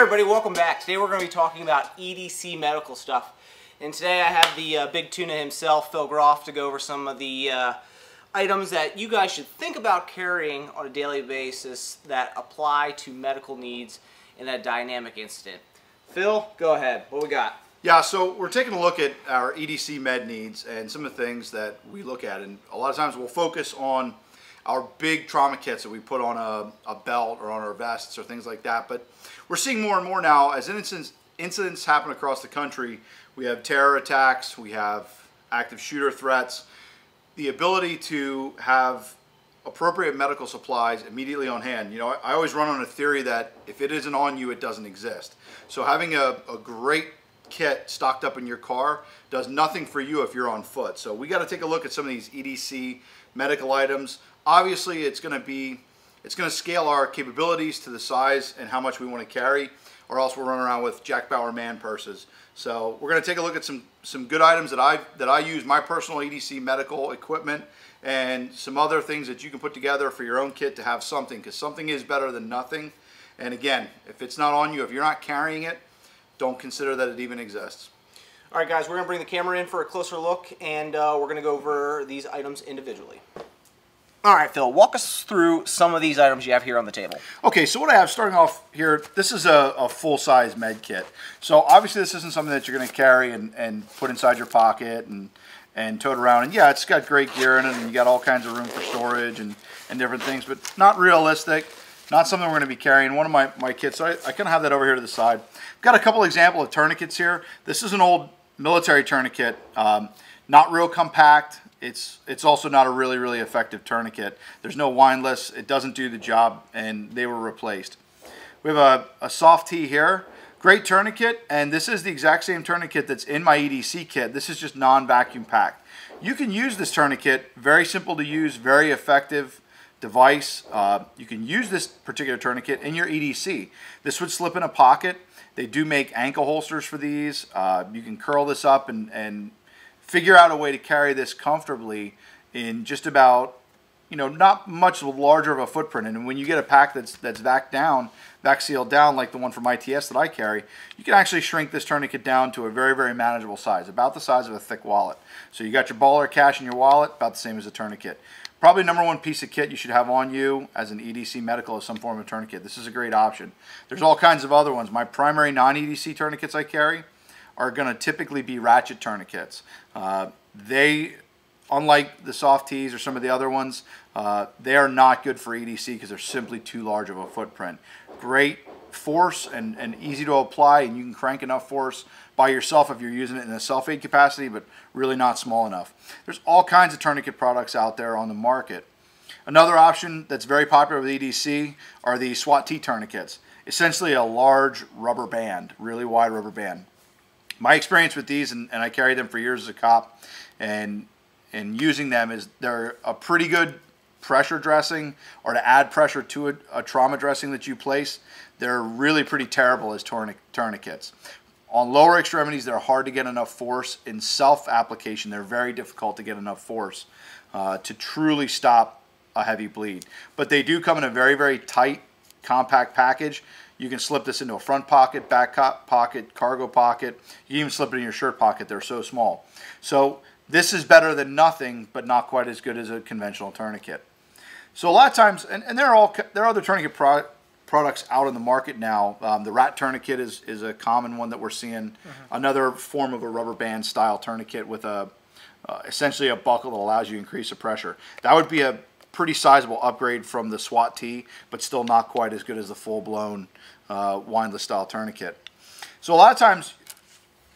everybody, welcome back. Today we're going to be talking about EDC medical stuff. And today I have the uh, big tuna himself, Phil Groff, to go over some of the uh, items that you guys should think about carrying on a daily basis that apply to medical needs in a dynamic incident. Phil, go ahead. What we got? Yeah, so we're taking a look at our EDC med needs and some of the things that we look at. And a lot of times we'll focus on our big trauma kits that we put on a, a belt or on our vests or things like that. But we're seeing more and more now as incidents, incidents happen across the country. We have terror attacks, we have active shooter threats. The ability to have appropriate medical supplies immediately on hand. You know, I, I always run on a theory that if it isn't on you, it doesn't exist. So having a, a great kit stocked up in your car does nothing for you if you're on foot. So we got to take a look at some of these EDC medical items. Obviously, it's going to be it's going to scale our capabilities to the size and how much we want to carry, or else we'll run around with Jack Bauer man purses. So we're going to take a look at some some good items that I that I use my personal EDC medical equipment and some other things that you can put together for your own kit to have something because something is better than nothing. And again, if it's not on you, if you're not carrying it, don't consider that it even exists. All right, guys, we're going to bring the camera in for a closer look, and uh, we're going to go over these items individually. All right, Phil, walk us through some of these items you have here on the table. Okay, so what I have starting off here, this is a, a full-size med kit. So obviously this isn't something that you're going to carry and, and put inside your pocket and, and tote around. And yeah, it's got great gear in it and you got all kinds of room for storage and, and different things, but not realistic, not something we're going to be carrying. One of my, my kits, so I, I kind of have that over here to the side. Got a couple example of tourniquets here. This is an old military tourniquet, um, not real compact, it's it's also not a really really effective tourniquet. There's no windlass. It doesn't do the job, and they were replaced. We have a, a soft T here. Great tourniquet, and this is the exact same tourniquet that's in my EDC kit. This is just non-vacuum packed. You can use this tourniquet, very simple to use, very effective device. Uh, you can use this particular tourniquet in your EDC. This would slip in a pocket. They do make ankle holsters for these. Uh, you can curl this up and, and figure out a way to carry this comfortably in just about you know not much larger of a footprint. And when you get a pack that's that's vac down back sealed down like the one from ITS that I carry you can actually shrink this tourniquet down to a very very manageable size about the size of a thick wallet. So you got your baller cash in your wallet about the same as a tourniquet. Probably number one piece of kit you should have on you as an EDC medical is some form of tourniquet. This is a great option. There's all kinds of other ones. My primary non-EDC tourniquets I carry are going to typically be ratchet tourniquets. Uh, they, unlike the soft tees or some of the other ones, uh, they are not good for EDC because they're simply too large of a footprint. Great force and, and easy to apply and you can crank enough force by yourself if you're using it in a self-aid capacity but really not small enough. There's all kinds of tourniquet products out there on the market. Another option that's very popular with EDC are the SWAT T tourniquets. Essentially a large rubber band, really wide rubber band my experience with these, and, and I carried them for years as a cop, and and using them is they're a pretty good pressure dressing or to add pressure to a, a trauma dressing that you place. They're really pretty terrible as tournic tourniquets. On lower extremities, they're hard to get enough force. In self-application, they're very difficult to get enough force uh, to truly stop a heavy bleed. But they do come in a very, very tight, compact package. You can slip this into a front pocket, back pocket, cargo pocket. You even slip it in your shirt pocket. They're so small. So this is better than nothing, but not quite as good as a conventional tourniquet. So a lot of times, and, and there are all there are other tourniquet pro products out in the market now. Um, the rat tourniquet is, is a common one that we're seeing. Mm -hmm. Another form of a rubber band style tourniquet with a uh, essentially a buckle that allows you to increase the pressure. That would be a pretty sizable upgrade from the SWAT T, but still not quite as good as the full-blown uh, windlass style tourniquet. So a lot of times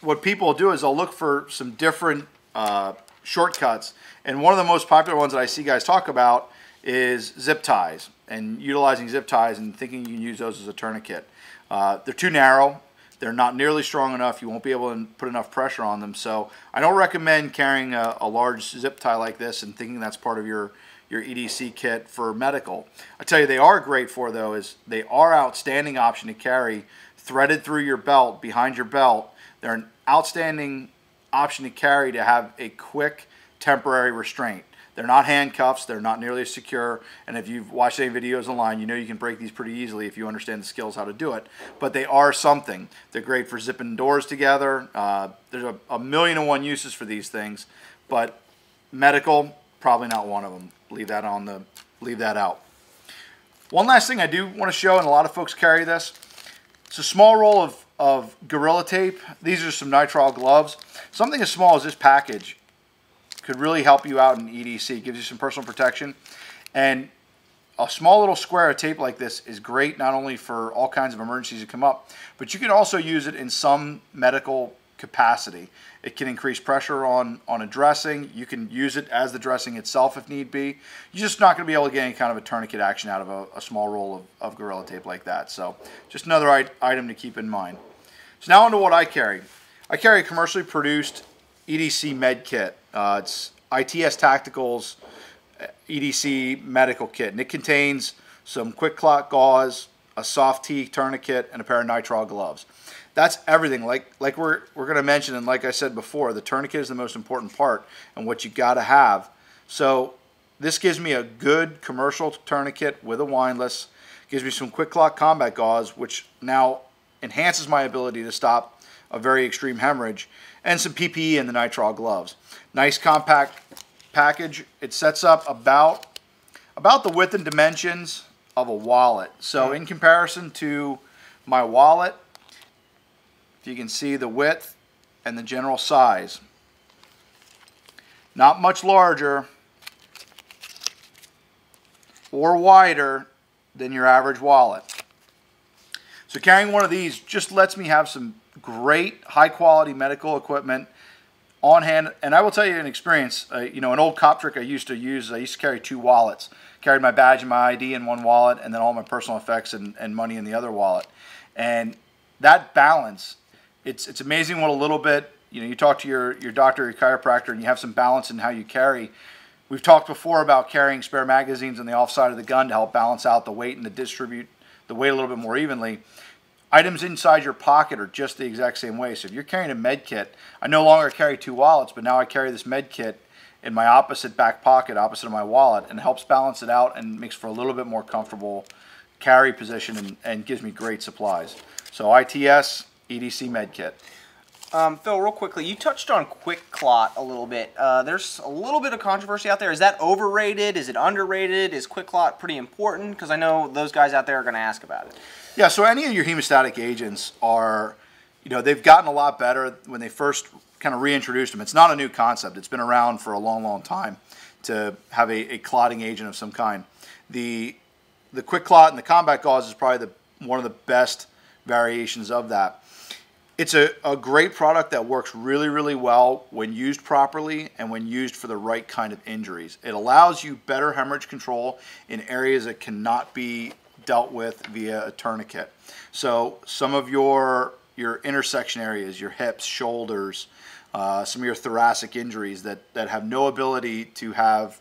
what people do is they'll look for some different uh, shortcuts. And one of the most popular ones that I see guys talk about is zip ties and utilizing zip ties and thinking you can use those as a tourniquet. Uh, they're too narrow. They're not nearly strong enough. You won't be able to put enough pressure on them. So I don't recommend carrying a, a large zip tie like this and thinking that's part of your your EDC kit for medical. I tell you they are great for though is they are outstanding option to carry threaded through your belt, behind your belt. They're an outstanding option to carry to have a quick temporary restraint. They're not handcuffs. They're not nearly as secure. And if you've watched any videos online, you know you can break these pretty easily if you understand the skills how to do it. But they are something. They're great for zipping doors together. Uh, there's a, a million and one uses for these things, but medical probably not one of them. Leave that on the leave that out. One last thing I do want to show, and a lot of folks carry this. It's a small roll of, of Gorilla Tape. These are some nitrile gloves. Something as small as this package could really help you out in EDC. Gives you some personal protection. And a small little square of tape like this is great not only for all kinds of emergencies that come up, but you can also use it in some medical capacity. It can increase pressure on, on a dressing. You can use it as the dressing itself if need be. You're just not going to be able to get any kind of a tourniquet action out of a, a small roll of, of Gorilla Tape like that. So just another item to keep in mind. So now onto what I carry. I carry a commercially produced EDC med kit. Uh, it's ITS Tacticals uh, EDC medical kit, and it contains some QuikClot gauze, a soft T tourniquet, and a pair of nitrile gloves. That's everything. Like like we're we're going to mention, and like I said before, the tourniquet is the most important part, and what you got to have. So this gives me a good commercial tourniquet with a windlass. Gives me some QuikClot combat gauze, which now enhances my ability to stop a very extreme hemorrhage, and some PPE in the nitrile gloves. Nice compact package. It sets up about about the width and dimensions of a wallet. So mm-hmm. in comparison to my wallet, if you can see the width and the general size. Not much larger or wider than your average wallet. So carrying one of these just lets me have some great high quality medical equipment on hand. And I will tell you an experience, uh, you know, an old cop trick I used to use, I used to carry two wallets. Carried my badge and my ID in one wallet and then all my personal effects and, and money in the other wallet. And that balance, it's, it's amazing what a little bit, you know, you talk to your, your doctor, your chiropractor, and you have some balance in how you carry. We've talked before about carrying spare magazines on the offside of the gun to help balance out the weight and to distribute the weight a little bit more evenly. Items inside your pocket are just the exact same way. So if you're carrying a med kit, I no longer carry two wallets, but now I carry this med kit in my opposite back pocket, opposite of my wallet, and helps balance it out and makes for a little bit more comfortable carry position and, and gives me great supplies. So ITS EDC med kit. Um, Phil, real quickly, you touched on QuikClot a little bit. Uh, there's a little bit of controversy out there. Is that overrated? Is it underrated? Is QuikClot pretty important? Because I know those guys out there are going to ask about it. Yeah, so any of your hemostatic agents are, you know, they've gotten a lot better when they first kind of reintroduced them. It's not a new concept. It's been around for a long, long time to have a, a clotting agent of some kind. The the QuikClot and the combat gauze is probably the one of the best variations of that. It's a, a great product that works really, really well when used properly and when used for the right kind of injuries. It allows you better hemorrhage control in areas that cannot be dealt with via a tourniquet. So some of your your intersection areas, your hips, shoulders, uh, some of your thoracic injuries that, that have no ability to have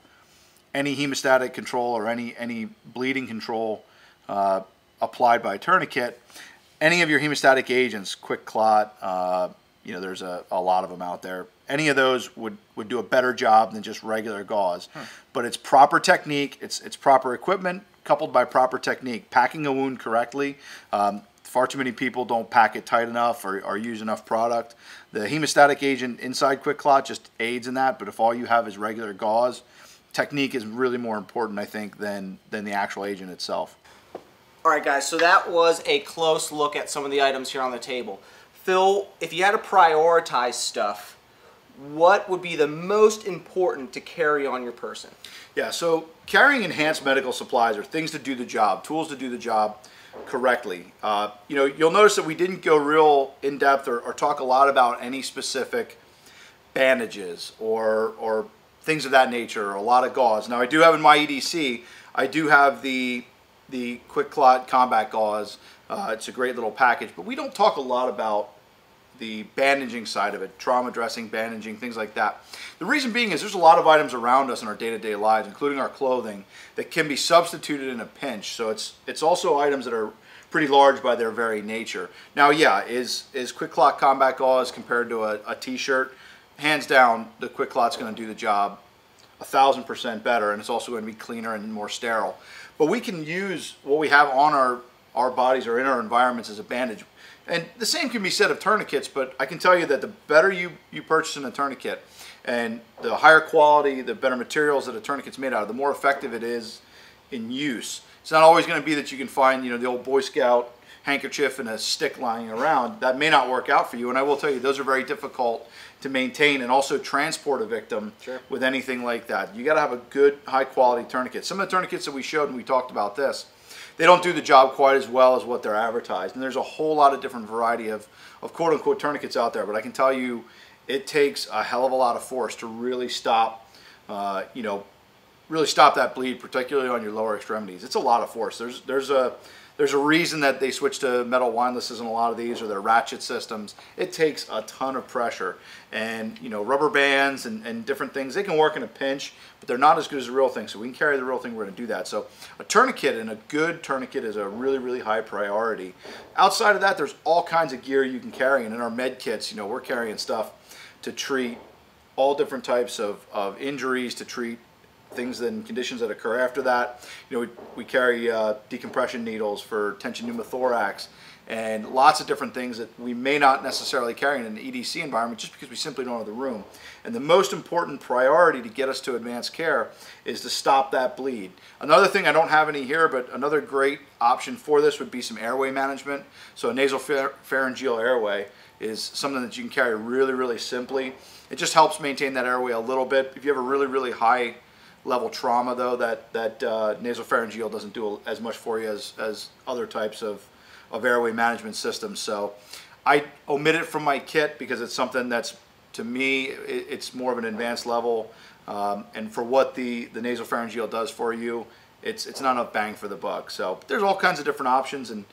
any hemostatic control or any, any bleeding control uh, applied by a tourniquet, any of your hemostatic agents, QuikClot, uh, you know, there's a, a lot of them out there. Any of those would, would do a better job than just regular gauze. Hmm. But it's proper technique, it's, it's proper equipment, coupled by proper technique. Packing a wound correctly. Um, far too many people don't pack it tight enough or, or use enough product. The hemostatic agent inside QuikClot just aids in that, but if all you have is regular gauze, technique is really more important, I think, than, than the actual agent itself. All right, guys, so that was a close look at some of the items here on the table. Phil, if you had to prioritize stuff, what would be the most important to carry on your person? Yeah, so carrying enhanced medical supplies are things to do the job, tools to do the job correctly. Uh, you know, you'll notice that we didn't go real in depth or, or, talk a lot about any specific bandages or or things of that nature or a lot of gauze. Now I do have in my EDC, I do have the the QuikClot combat gauze. Uh, it's a great little package, but we don't talk a lot about the bandaging side of it, trauma dressing, bandaging, things like that. The reason being is there's a lot of items around us in our day-to-day -day lives, including our clothing, that can be substituted in a pinch. So it's it's also items that are pretty large by their very nature. Now, yeah, is is QuikClot Combat Gauze compared to a a t-shirt? Hands down, the QuikClot's going to do the job a thousand percent better, and it's also going to be cleaner and more sterile. But we can use what we have on our our bodies or in our environments as a bandage. And the same can be said of tourniquets, but I can tell you that the better you, you purchase in a tourniquet and the higher quality, the better materials that a tourniquet's made out of, the more effective it is in use. It's not always going to be that you can find, you know, the old Boy Scout handkerchief and a stick lying around. That may not work out for you, and I will tell you, those are very difficult to maintain and also transport a victim sure. with anything like that. You got to have a good, high quality tourniquet. Some of the tourniquets that we showed and we talked about this, they don't do the job quite as well as what they're advertised. And there's a whole lot of different variety of, of quote unquote tourniquets out there, but I can tell you, it takes a hell of a lot of force to really stop, uh, you know, really stop that bleed, particularly on your lower extremities. It's a lot of force. There's there's a there's a reason that they switch to metal windlasses in a lot of these or their ratchet systems. It takes a ton of pressure. And, you know, rubber bands and, and different things, they can work in a pinch, but they're not as good as the real thing. So we can carry the real thing, we're going to do that. So a tourniquet and a good tourniquet is a really, really high priority. Outside of that, there's all kinds of gear you can carry. And in our med kits, you know, we're carrying stuff to treat all different types of, of injuries, to treat things and conditions that occur after that. You know, we, we carry uh, decompression needles for tension pneumothorax and lots of different things that we may not necessarily carry in an EDC environment just because we simply don't have the room. And the most important priority to get us to advanced care is to stop that bleed. Another thing, I don't have any here, but another great option for this would be some airway management. So a nasal pharyngeal airway is something that you can carry really, really simply. It just helps maintain that airway a little bit. If you have a really, really high level trauma though that that uh, nasopharyngeal doesn't do as much for you as, as other types of, of airway management systems. So I omit it from my kit because it's something that's to me it, it's more of an advanced level. Um, and for what the the nasopharyngeal does for you it's it's not enough bang for the buck. So there's all kinds of different options and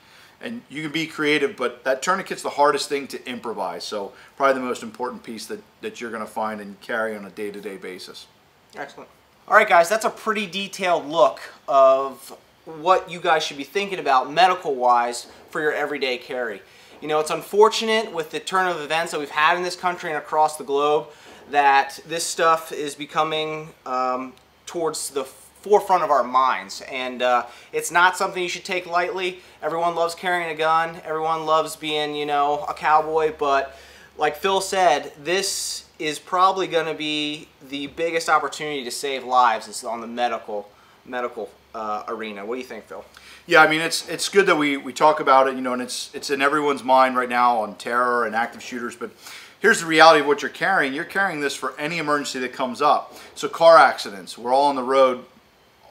and you can be creative but that tourniquet's the hardest thing to improvise. So probably the most important piece that that you're going to find and carry on a day-to-day -day basis. Excellent all right, guys, that's a pretty detailed look of what you guys should be thinking about medical-wise for your everyday carry. You know, it's unfortunate with the turn of events that we've had in this country and across the globe that this stuff is becoming um, towards the forefront of our minds. And uh, it's not something you should take lightly. Everyone loves carrying a gun. Everyone loves being, you know, a cowboy. But like Phil said, this is probably going to be the biggest opportunity to save lives is on the medical medical uh, arena. What do you think, Phil? Yeah, I mean it's it's good that we, we talk about it, you know, and it's it's in everyone's mind right now on terror and active shooters, but here's the reality of what you're carrying. You're carrying this for any emergency that comes up. So car accidents, we're all on the road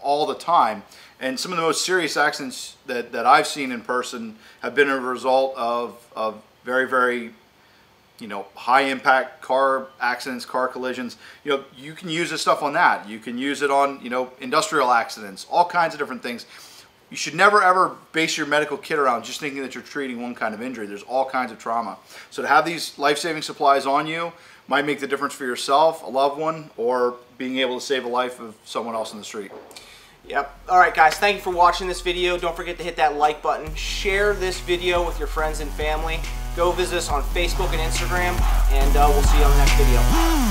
all the time. And some of the most serious accidents that, that I've seen in person have been a result of, of very, very you know, high impact car accidents, car collisions, you know, you can use this stuff on that. You can use it on, you know, industrial accidents, all kinds of different things. You should never ever base your medical kit around just thinking that you're treating one kind of injury. There's all kinds of trauma. So to have these life-saving supplies on you might make the difference for yourself, a loved one, or being able to save a life of someone else in the street. Yep. All right, guys, thank you for watching this video. Don't forget to hit that like button. Share this video with your friends and family. Go visit us on Facebook and Instagram, and uh, we'll see you on the next video.